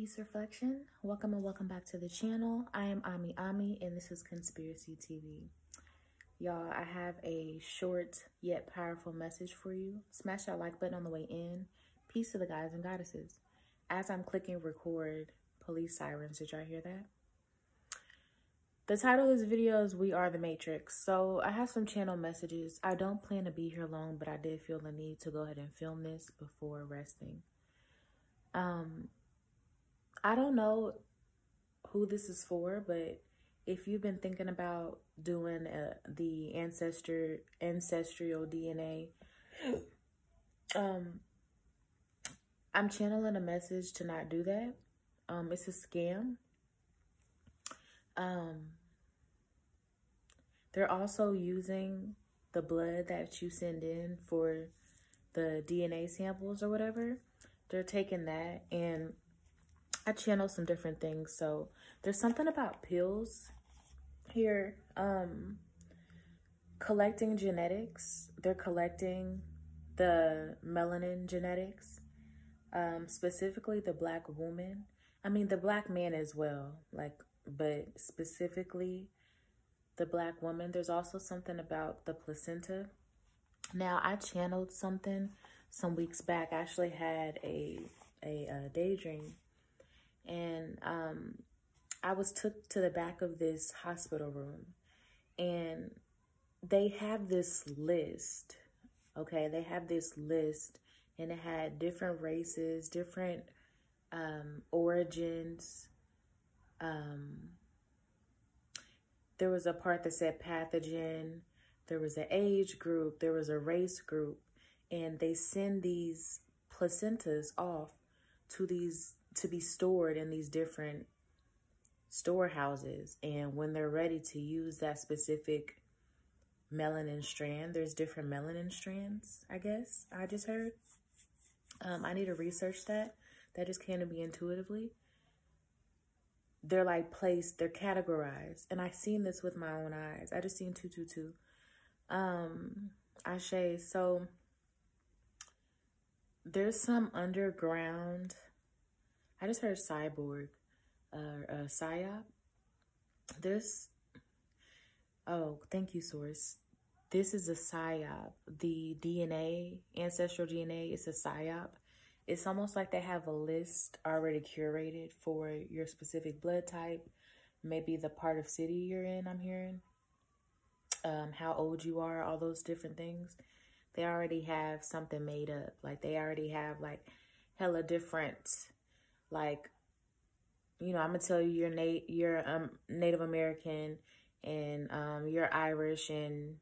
peace reflection. Welcome and welcome back to the channel. I am Omie Omie and this is Conspirasee TV. Y'all, I have a short yet powerful message for you. Smash that like button on the way in. Peace to the guys and goddesses. As I'm clicking record, police sirens, did y'all hear that? The title of this video is We Are the Matrix. So I have some channel messages. I don't plan to be here long, but I did feel the need to go ahead and film this before resting. Um, I don't know who this is for, but if you've been thinking about doing uh, the ancestor ancestral DNA, um, I'm channeling a message to not do that. Um, it's a scam. Um, they're also using the blood that you send in for the DNA samples or whatever. They're taking that and I channel some different things. So there's something about pills here. Um, collecting genetics. They're collecting the melanin genetics, um, specifically the black woman. I mean, the black man as well, like, but specifically the black woman. There's also something about the placenta. Now, I channeled something some weeks back. I actually had a, a, a daydream and um, I was took to the back of this hospital room, and they have this list. Okay, they have this list, and it had different races, different um, origins. Um, there was a part that said pathogen. There was an age group. There was a race group, and they send these placentas off to these to be stored in these different storehouses. And when they're ready to use that specific melanin strand, there's different melanin strands, I guess, I just heard. Um, I need to research that. That just came to me intuitively. They're like placed, they're categorized. And I've seen this with my own eyes. I just seen 222. Um, Ashe, so there's some underground I just heard cyborg, uh, uh psyop. This, oh, thank you, source. This is a psyop. The DNA, ancestral DNA, is a psyop. It's almost like they have a list already curated for your specific blood type, maybe the part of city you're in, I'm hearing, um, how old you are, all those different things. They already have something made up. Like they already have like hella different like you know i'm gonna tell you you're Nate, you're um native american and um you're irish and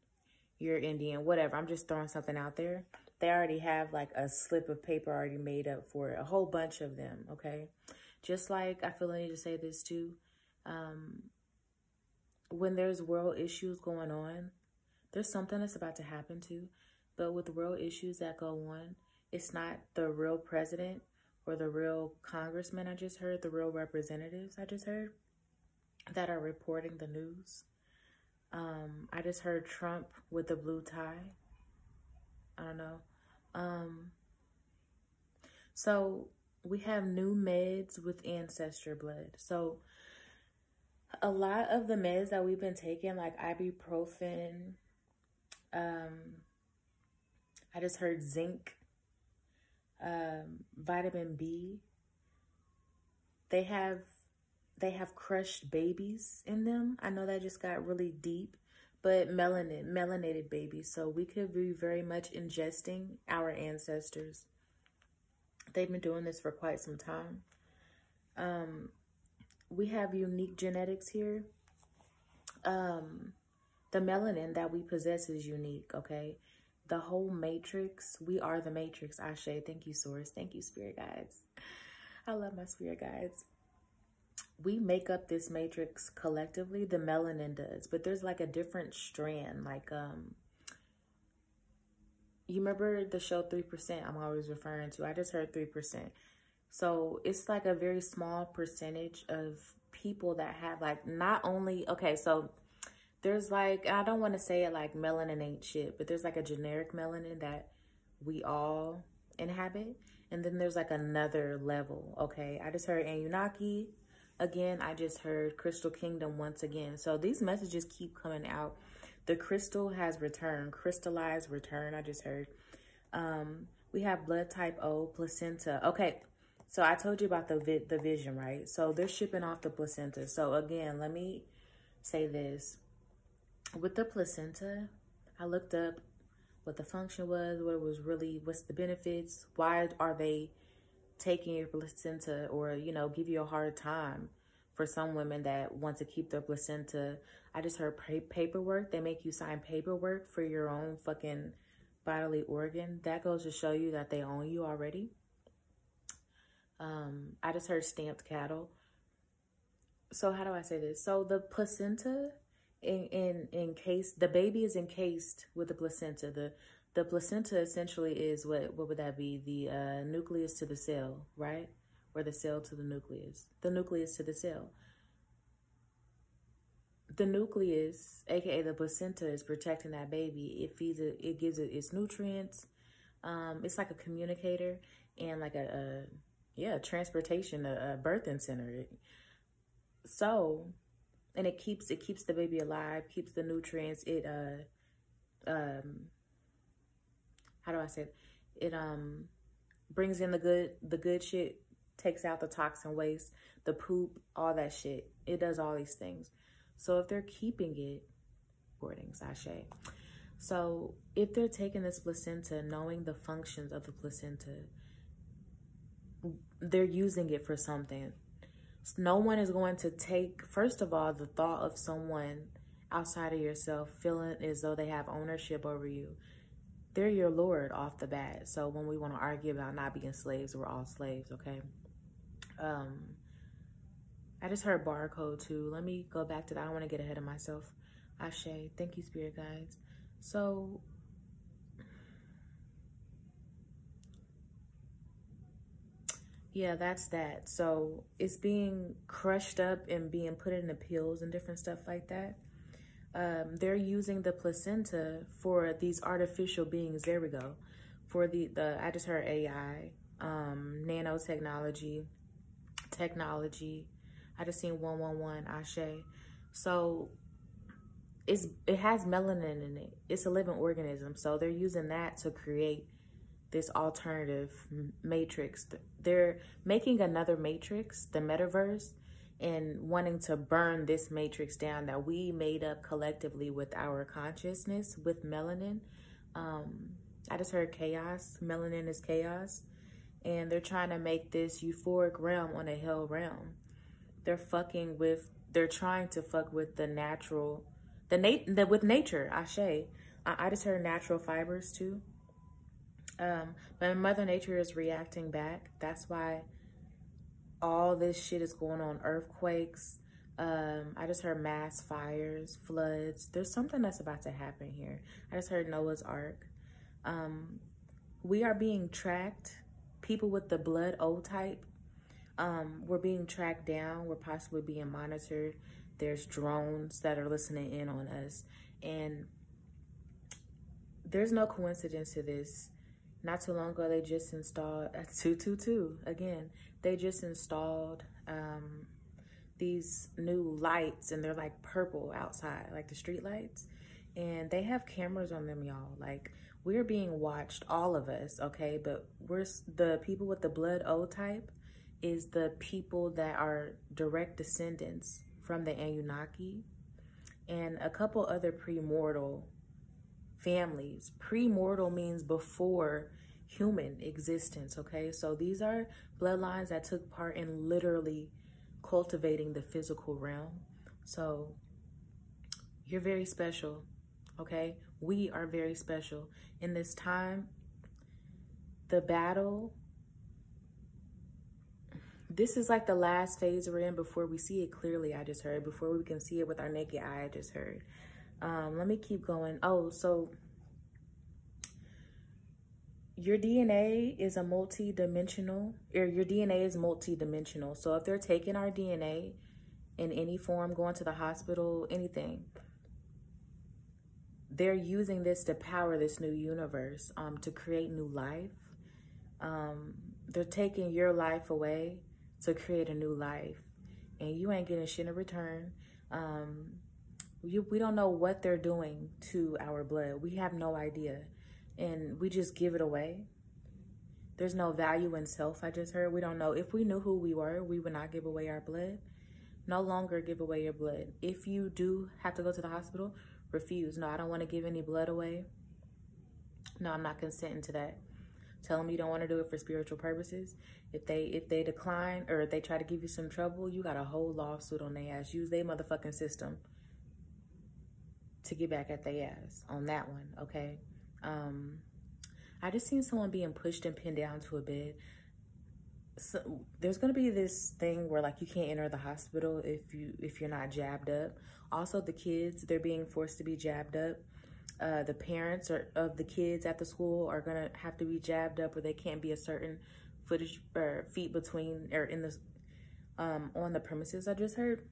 you're indian whatever. I'm just throwing something out there. They already have like a slip of paper already made up for it a whole bunch of them okay? Just like i feel i need to say this too um when there's world issues going on there's something that's about to happen too. But with world issues that go on it's not the real president or the real congressmen I just heard, the real representatives I just heard that are reporting the news. Um, I just heard Trump with the blue tie. I don't know. Um, so we have new meds with ancestor blood. So a lot of the meds that we've been taking, like ibuprofen, um, I just heard zinc um, vitamin B. They have they have crushed babies in them. I know that just got really deep, but melanin, melanated babies. So we could be very much ingesting our ancestors. They've been doing this for quite some time. Um, we have unique genetics here. Um, the melanin that we possess is unique, okay? The whole matrix. We are the matrix ashe. Thank you source. Thank you spirit guides. I love my spirit guides. We make up this matrix collectively. The melanin does but there's like a different strand. Like um you remember the show 3% i'm always referring to? I just heard 3% so it's like a very small percentage of people that have like not only okay so there's like I don't want to say it like melanin ain't shit, but there's like a generic melanin that we all inhabit. And then there's like another level, okay? I just heard Anunnaki. Again, I just heard Crystal Kingdom once again. So these messages keep coming out. The crystal has returned, crystallized return, I just heard. Um, we have blood type O, placenta. Okay, so I told you about the vi the vision, right? So they're shipping off the placenta. So again, let me say this. With the placenta, I looked up what the function was, what it was really, what's the benefits, why are they taking your placenta or, you know, give you a hard time for some women that want to keep their placenta. I just heard paperwork. They make you sign paperwork for your own fucking bodily organ. That goes to show you that they own you already. Um, I just heard stamped cattle. So how do I say this? So the placenta in in encased the baby is encased with the placenta. The the placenta essentially is what what would that be? The uh, nucleus to the cell, right? Or the cell to the nucleus. The nucleus to the cell. The nucleus, aka the placenta, is protecting that baby. It feeds it. It gives it its nutrients. Um, it's like a communicator and like a, a yeah transportation, a, a birthing center. So and it keeps it keeps the baby alive, keeps the nutrients. It uh um how do I say it? It um brings in the good the good shit, takes out the toxin waste, the poop, all that shit. It does all these things. So if they're keeping it, boarding sachet. So if they're taking this placenta, knowing the functions of the placenta, they're using it for something no one is going to take, first of all, the thought of someone outside of yourself feeling as though they have ownership over you. They're your Lord off the bat. So when we want to argue about not being slaves, we're all slaves, okay? Um, I just heard barcode too. Let me go back to that. I want to get ahead of myself. Ashe. Thank you, spirit guides. So Yeah, that's that. So it's being crushed up and being put in the pills and different stuff like that. Um, they're using the placenta for these artificial beings. There we go. For the, the I just heard AI, um, nanotechnology, technology. I just seen 111, Ashe. So it's it has melanin in it. It's a living organism. So they're using that to create this alternative matrix. They're making another matrix, the metaverse, and wanting to burn this matrix down that we made up collectively with our consciousness, with melanin. Um, I just heard chaos. Melanin is chaos. And they're trying to make this euphoric realm on a hell realm. They're fucking with, they're trying to fuck with the natural, the, nat- the with nature, Ashe. I, I just heard natural fibers too. Um, but Mother Nature is reacting back. That's why all this shit is going on. Earthquakes. Um, I just heard mass fires, floods. There's something that's about to happen here. I just heard Noah's Ark. Um, we are being tracked. People with the blood O type, um, we're being tracked down. We're possibly being monitored. There's drones that are listening in on us. And there's no coincidence to this not too long ago, they just installed at 222 again. They just installed um, these new lights, and they're like purple outside, like the street lights. And they have cameras on them, y'all. Like we're being watched, all of us, okay? But we're the people with the blood O type is the people that are direct descendants from the Anunnaki and a couple other premortal families. Premortal means before human existence, okay? So these are bloodlines that took part in literally cultivating the physical realm. So you're very special, okay? We are very special. In this time, the battle, this is like the last phase we're in before we see it clearly, I just heard. Before we can see it with our naked eye, I just heard. Um, let me keep going. Oh, so your DNA is a multi-dimensional, or your DNA is multi-dimensional. So if they're taking our DNA in any form, going to the hospital, anything, they're using this to power this new universe, um, to create new life. Um, they're taking your life away to create a new life. And you ain't getting shit in return. Um, you, we don't know what they're doing to our blood. We have no idea. And we just give it away. There's no value in self, I just heard. We don't know. If we knew who we were, we would not give away our blood. No longer give away your blood. If you do have to go to the hospital, refuse. No, I don't want to give any blood away. No, I'm not consenting to that. Tell them you don't want to do it for spiritual purposes. If they if they decline or if they try to give you some trouble, you got a whole lawsuit on their ass. Use their motherfucking system to get back at their ass on that one, okay? Um, I just seen someone being pushed and pinned down to a bed. So there's gonna be this thing where like you can't enter the hospital if you if you're not jabbed up. Also, the kids they're being forced to be jabbed up. Uh, the parents or of the kids at the school are gonna have to be jabbed up, or they can't be a certain footage or feet between or in the um on the premises. I just heard.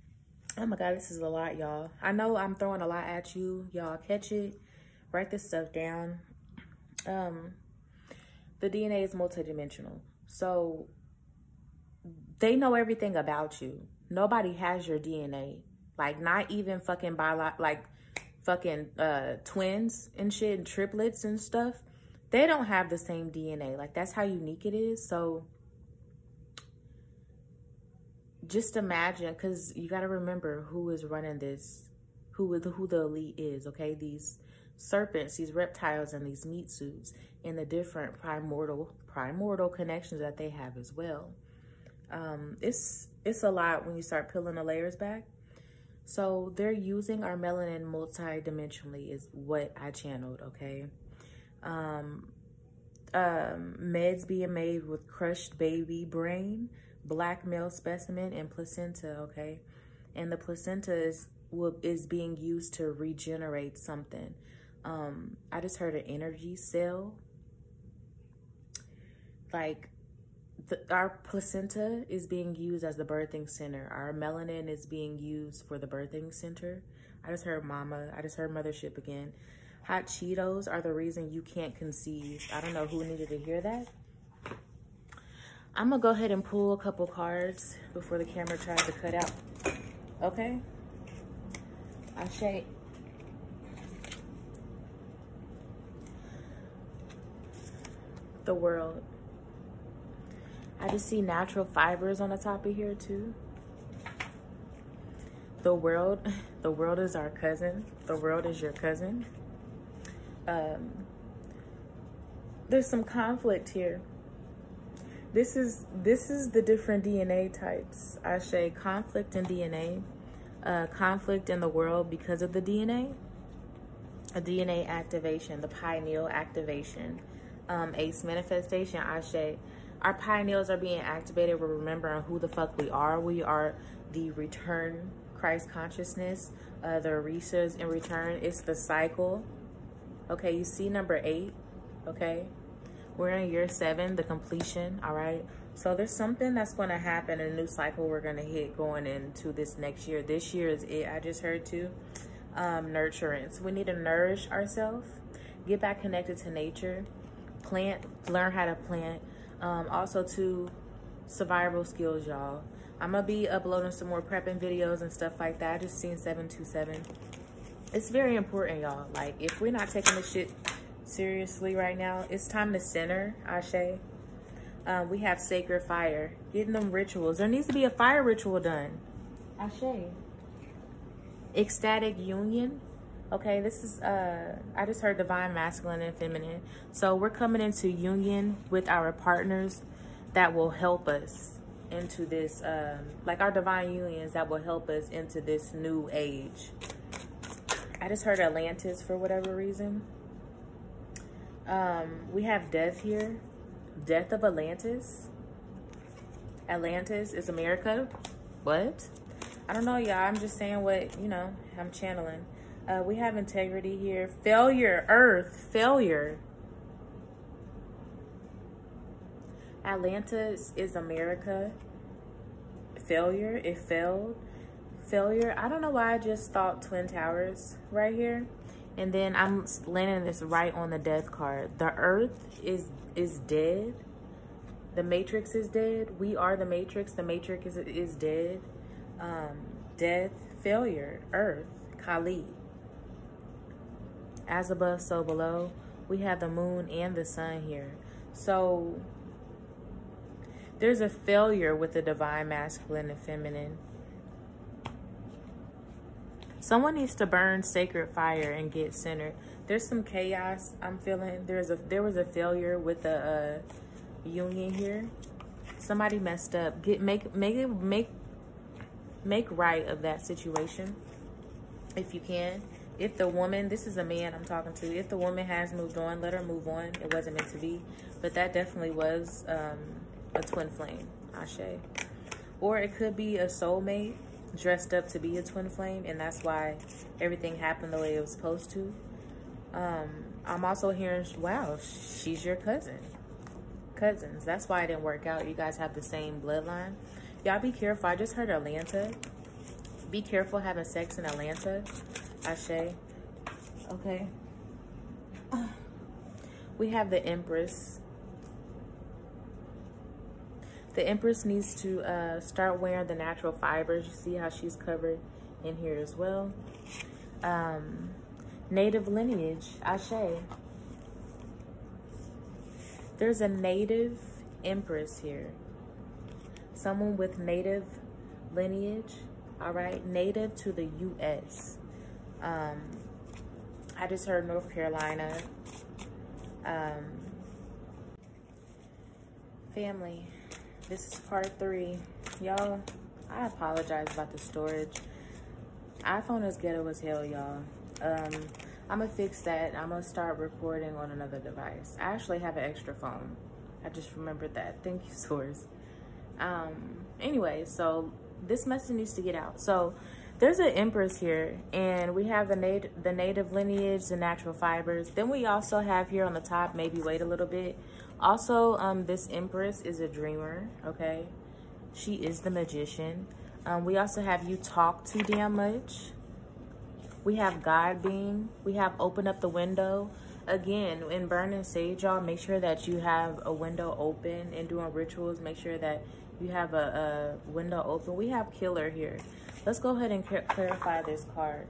Oh my god, this is a lot, y'all. I know I'm throwing a lot at you. Y'all catch it. Write this stuff down um, the DNA is multidimensional. So they know everything about you. Nobody has your DNA. Like not even fucking by like fucking uh twins and shit and triplets and stuff. They don't have the same DNA. Like that's how unique it is. So just imagine because you got to remember who is running this who the who the elite is okay these serpents, these reptiles, and these meat suits, and the different primordial primordial connections that they have as well. Um, it's it's a lot when you start peeling the layers back. So they're using our melanin multi-dimensionally is what I channeled, okay? Um, um, meds being made with crushed baby brain, black male specimen, and placenta, okay? And the placenta is, is being used to regenerate something. Um, I just heard an energy cell. Like the, our placenta is being used as the birthing center. Our melanin is being used for the birthing center. I just heard mama. I just heard mothership again. Hot Cheetos are the reason you can't conceive. I don't know who needed to hear that. I'm gonna go ahead and pull a couple cards before the camera tries to cut out. Okay? I shake. the world. I just see natural fibers on the top of here too. The world, the world is our cousin. The world is your cousin. Um, there's some conflict here. This is this is the different DNA types. I say conflict in DNA, uh, conflict in the world because of the DNA, a DNA activation, the pineal activation, um, ace manifestation, Ashe, our pineals are being activated. We're remembering who the fuck we are. We are the return Christ consciousness, uh, the Orishas in return. It's the cycle. Okay, you see number eight. Okay, we're in year seven, the completion. All right. So there's something that's going to happen, a new cycle we're going to hit going into this next year. This year is it. I just heard too. Um, nurturance. We need to nourish ourselves, get back connected to nature plant, learn how to plant. Um, also to survival skills, y'all. I'm gonna be uploading some more prepping videos and stuff like that. I just seen 727. It's very important, y'all. Like, if we're not taking this shit seriously right now, it's time to center, Ashe. Um, we have sacred fire. Getting them rituals. There needs to be a fire ritual done. Ashe. Ecstatic union. Okay, this is, uh, I just heard divine masculine and feminine. So we're coming into union with our partners that will help us into this, um, like our divine unions that will help us into this new age. I just heard Atlantis for whatever reason. Um, we have death here. Death of Atlantis. Atlantis is America. What? I don't know, y'all. I'm just saying what, you know, I'm channeling. Uh, we have integrity here. Failure, earth, failure. Atlantis is America. Failure, it failed. Failure, I don't know why I just thought Twin Towers right here. And then I'm landing this right on the death card. The earth is is dead. The Matrix is dead. We are the Matrix. The Matrix is, is dead. Um, death, failure, earth, Kali. As above, so below. We have the moon and the sun here. So there's a failure with the divine masculine and feminine. Someone needs to burn sacred fire and get centered. There's some chaos I'm feeling. There's a there was a failure with the uh, union here. Somebody messed up. Get make make make make right of that situation if you can. If the woman, this is a man I'm talking to, if the woman has moved on, let her move on. It wasn't meant to be. But that definitely was um, a twin flame, Ashe. Or it could be a soulmate dressed up to be a twin flame, and that's why everything happened the way it was supposed to. Um, I'm also hearing, wow, she's your cousin. Cousins. That's why it didn't work out. You guys have the same bloodline. Y'all be careful. I just heard Atlanta. Be careful having sex in Atlanta. Ashe. Okay. We have the Empress. The Empress needs to uh, start wearing the natural fibers. You see how she's covered in here as well. Um, native lineage, Ashe. There's a native Empress here. Someone with native lineage, all right? Native to the U.S. Um, I just heard North Carolina. Um, family this is part three. Y'all, I apologize about the storage. iPhone is ghetto as hell, y'all. Um, I'm gonna fix that. I'm gonna start recording on another device. I actually have an extra phone. I just remembered that. Thank you, Source. Um, anyway, so this message needs to get out. So there's an empress here, and we have the native the native lineage, the natural fibers. Then we also have here on the top, maybe wait a little bit, also, um, this Empress is a dreamer, okay? She is the magician. Um, we also have you talk too damn much. We have God being. We have open up the window. Again, in burning sage, y'all, make sure that you have a window open and doing rituals. Make sure that you have a, a window open. We have killer here. Let's go ahead and clarify this card.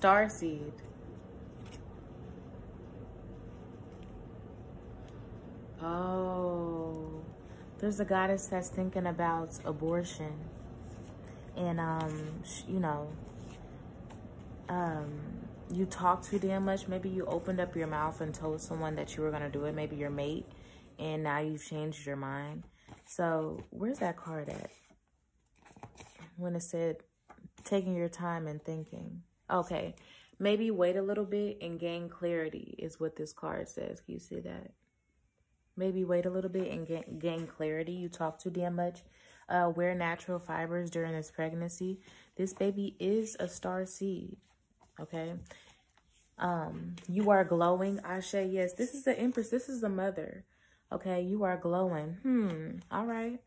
Star seed. Oh, there's a goddess that's thinking about abortion. And, um, you know, um, you talk too damn much. Maybe you opened up your mouth and told someone that you were going to do it. Maybe your mate. And now you've changed your mind. So, where's that card at? When it said, taking your time and thinking. Okay. Maybe wait a little bit and gain clarity is what this card says. Can you see that? Maybe wait a little bit and gain, gain clarity. You talk too damn much. Uh, wear natural fibers during this pregnancy. This baby is a star seed. Okay. Um, you are glowing. Ashe, yes. This is the empress. This is the mother. Okay. You are glowing. Hmm. All right.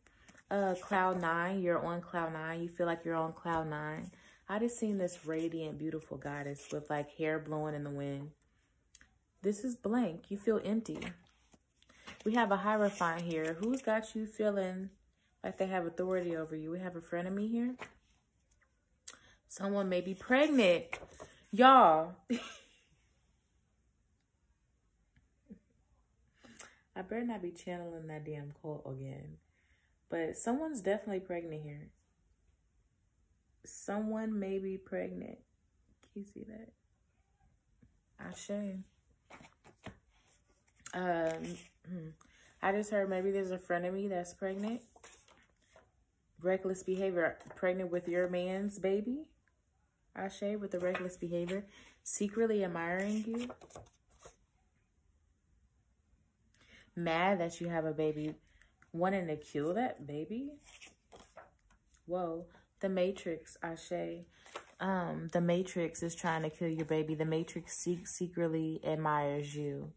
Uh, cloud nine. You're on cloud nine. You feel like you're on cloud nine. I just seen this radiant, beautiful goddess with like hair blowing in the wind. This is blank. You feel empty. We have a Hierophant here. Who's got you feeling like they have authority over you? We have a friend of me here. Someone may be pregnant. Y'all. I better not be channeling that damn cult again. But someone's definitely pregnant here someone may be pregnant. Can you see that? Ashe. Um, hmm. I just heard maybe there's a friend of me that's pregnant. Reckless behavior, pregnant with your man's baby. Ashe, with the reckless behavior. Secretly admiring you. Mad that you have a baby. Wanting to kill that baby. Whoa. The Matrix, Ashe. Um, the Matrix is trying to kill your baby. The Matrix se secretly admires you.